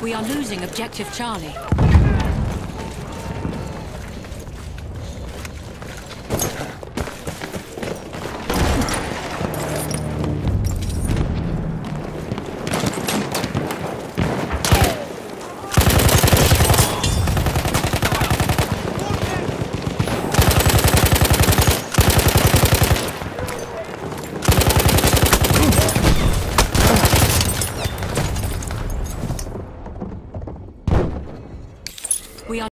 We are losing objective Charlie. We are